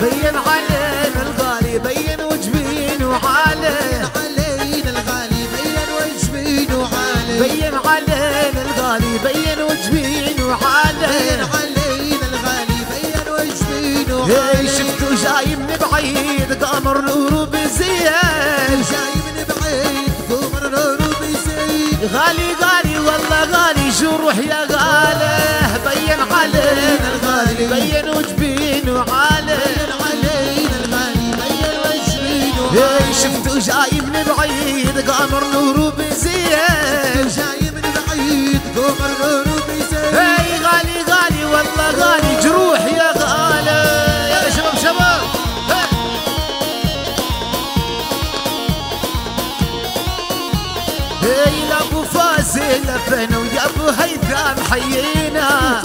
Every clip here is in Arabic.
بين علينا الغالي بين وجبين وعالي علينا الغالي بين وجبين وعالي بين علينا الغالي بين وجبين بين شفتو جاي من بعيد؟ قمر نوره بزين جاي من بعيد قمر نور بيزيد غالي غالي والله غالي جروح يا غالي؟ بين علينا الغالي. بين وجبين وعالي. شفتو جاي من بعيد؟ قمر نوره بزين جاي من بعيد قمر نور بيزيد هي غالي غالي والله غالي. حيينا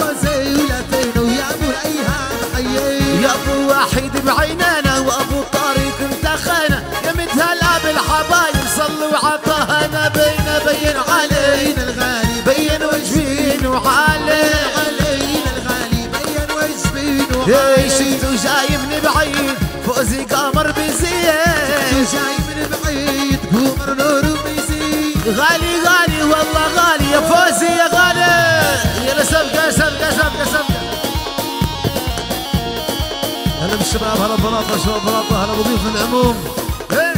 فين ويا أبو الايهام حيينا يا أبو واحد بعيننا وأبو طارق انتخنا يا متهلا بالحبايب صلوا عطانا بين بين علي. علينا الغالي بين وجبين وعالي علينا الغالي بين وجبين هي وعالي شفتو جاي من بعيد. فوزي قمر بزين جاي من بعيد. قمر نور بيزيد غالي غالي والله غالي. يا فوزي يا غالي. يلا سبقة سبقة سبقة هلا بالشباب هلا بلاطة شباب بلاطة هلا بضيوف العموم. هي.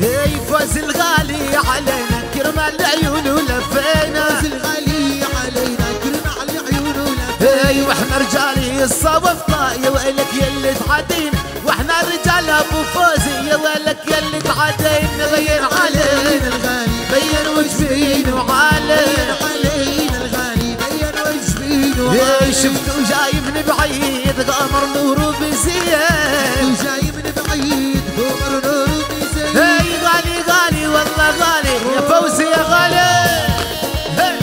هي فوز الغالي علينا كرم العيون ولفينا. فاز الغالي علينا كرم على عيون ولا هي وإحنا رجالي الصوف طاية ويلك يلي تعدينا. رجال أبو فوزي يا ويلك يلي بين علينا الغالي. بين وجبين وعالي بين شفتو جاي من بعيد قمر نوره بزين وجاي من بعيد قمر نور بيزيد هي غالي غالي والله غالي. يا فوزي يا غالي. هي.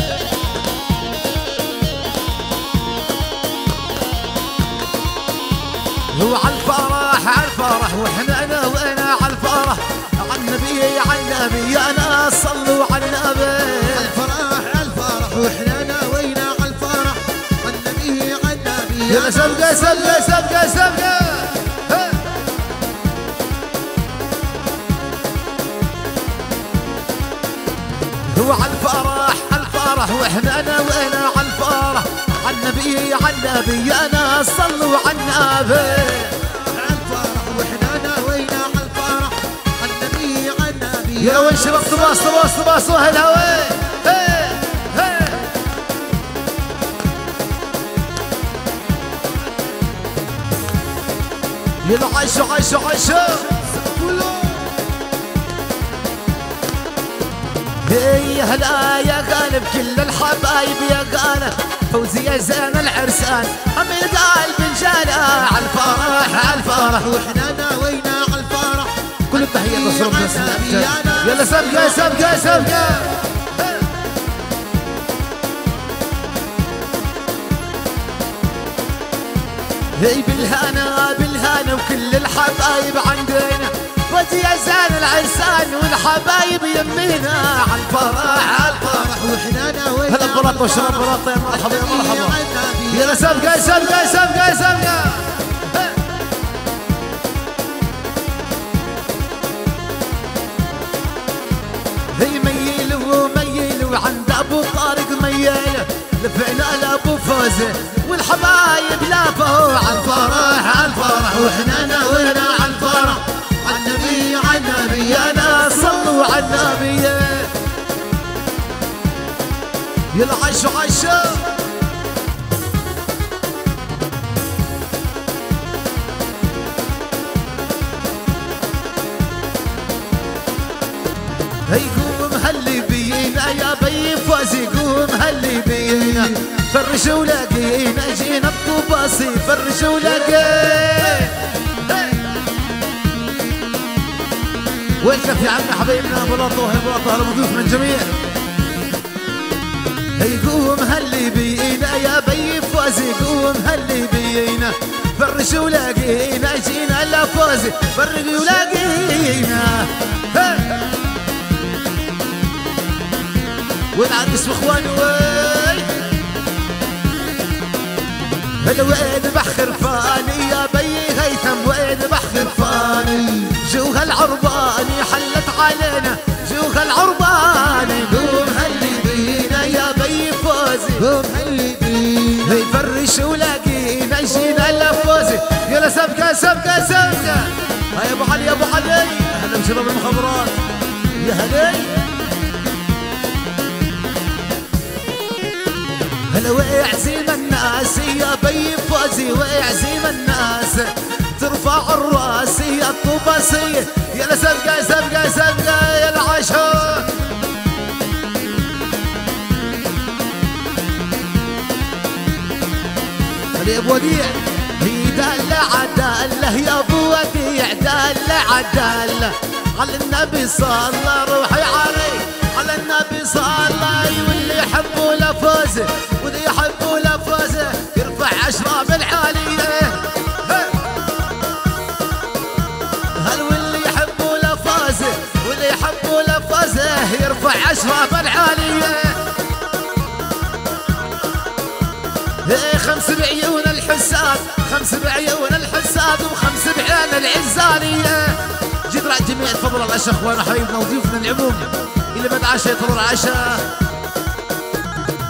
على الفرح على وإحنا أنا وأنا على الفرح. على النبي على النبي أنا صلوا على النبي. الفرح الفرح. وإحنا ناوينا على الفرح. النبي على النبي يلا سبقه سبقه سبقه سبقه هي. هو على الفرح على الفرح. وإحنا أنا وأنا على الفرح. على النبي على النبي أنا صلوا على النبي. يا وين شباب طباس واهلها وين هي هي يلا عشوا عشوا عشوا هي هلا يا غالب كل الحبايب يا غالب فوزي يا زين العرسان. هم القلب انجاله على الفرح على الفرح. وإحنا ناوينا على الفرح. كل التحية تصرف بس. يلا سبقة سبقة سبقة هي بالهنا بالهنا وكل الحبايب عندنا. ودي يا زين العرسان والحبايب يمينا. على الفرح على الفرح. وإحنا ناوينا هلا ببراطة وشرب براطة يا مرحبا يا مرحبا. يلا سبقة سبقة سبقة سبقة لابو فوزه والحبايب لافوا على الفرح على الفرح وإحنا ناوينا على الفرح على النبي على النبي أنا صلوا على النبي. يلا عشوا عشوا هي قوم هلي بينا يا بي فوزي قوم هلي بينا. فرش ولاقينا جينا بطوباسي فرش ولاقينا وين كيف يا عمي حبايبنا بلاطه وهي بلاطه هلا بضيوفنا الجميع يقوم هالليبينا يا بي فوزي قوم هالليبينا فرش ولاقينا جينا لا فوزي فرق ولاقينا والعريس واخواني هلا وين بحر فاني يا بي هيثم وين بحر فاني. جوها العرباني حلت علينا جوها العرباني قوم هلي بينا يا بي فوزي. قوم هلي بينا. يفرش ولاقينا جينا لفوزي يلا سبقة سبقة سبقة. هاي أبو علي أبو علي. هلا بشباب المخابرات. يا هلي هلا ويعزيم الناس يا بي فوزي ويعزيم الناس. ترفع الراس يا الطباسية يلا سبقة سبقة سبقة يا العشاء يا أبو وديع دلع دلة يا أبو وديع دلع دلة على النبي صلى روحي علي على النبي صلى واللي يحبوا لفوزه. يرفع اشراب العالية. إيه خمس بعيون الحساد خمس بعيون الحساد وخمس بعين العزالية. جدرا جميع تفضل العشاء اخوانا حبيبنا وضيوفنا العموم. اللي بد عشاء يطلب العشاء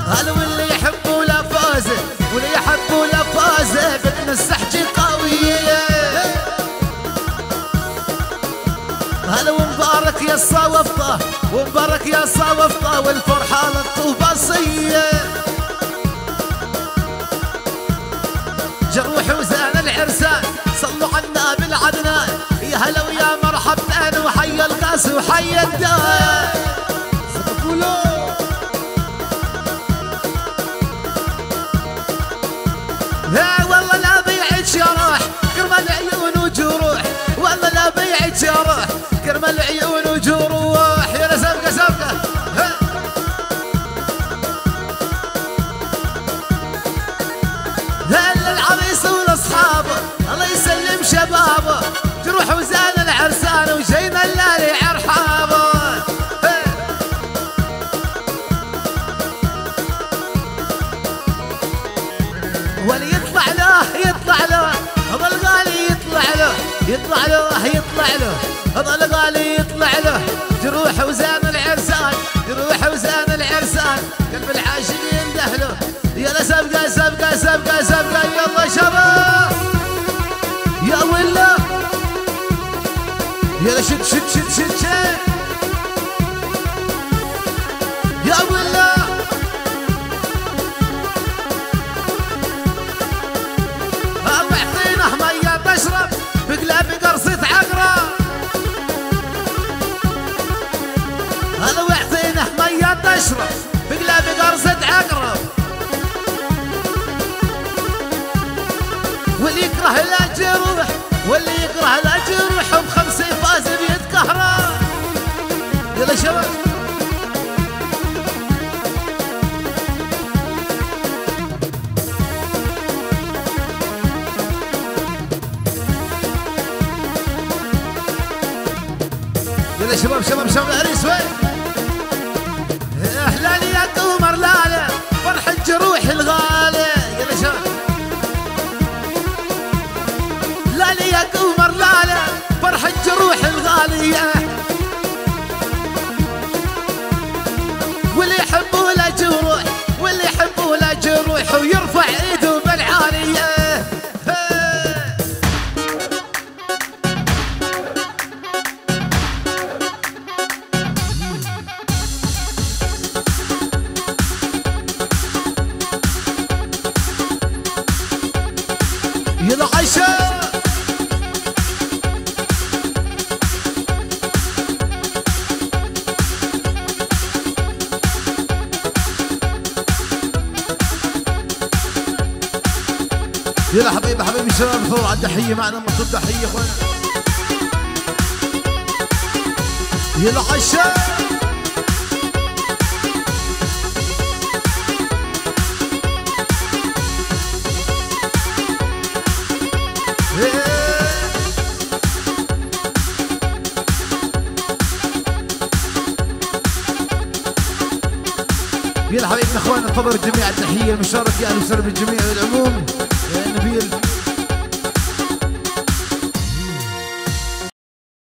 هلا واللي يحبوا لا فوزه واللي يحبوا لا فوزه بدنا ومبارك يا الصوفطة والفرحة للطوباصية جروح وزان العرسان صلوا عنا بالعدنان يا هلا ويا مرحبتين وحي القاس وحي الدان يا والله لا كرمال عيون وجروح. والله لا كرمال عيون وجروح. واللي يطلع له يطلع له. هذا الغالي يطلع له يطلع له يطلع له. هذا الغالي يطلع له. تروح وزان العرسان تروح وزان العرسان. قلب العاشقين دهله. يلا سبقه سبقه سبقه سبقه يلا شباب. يا ولا يلا شد شد شد شد شد. يا ولا تشرب بقلب قرصة عقرب. واللي يكره لا جروح واللي يكره لا جروح بخمسة فاز بيد كهرب. يلا شباب. شباب شباب شباب العريس وين yeah. يلا حبيبي حبايب الشباب ثور على الدحيه معنا مطلوب تحية اخوانا يلا عشا يلا حبايبنا اخواننا تفضل الجميع التحية المشاركه أهلا وسهلا بالجميع والعموم. يا نبيل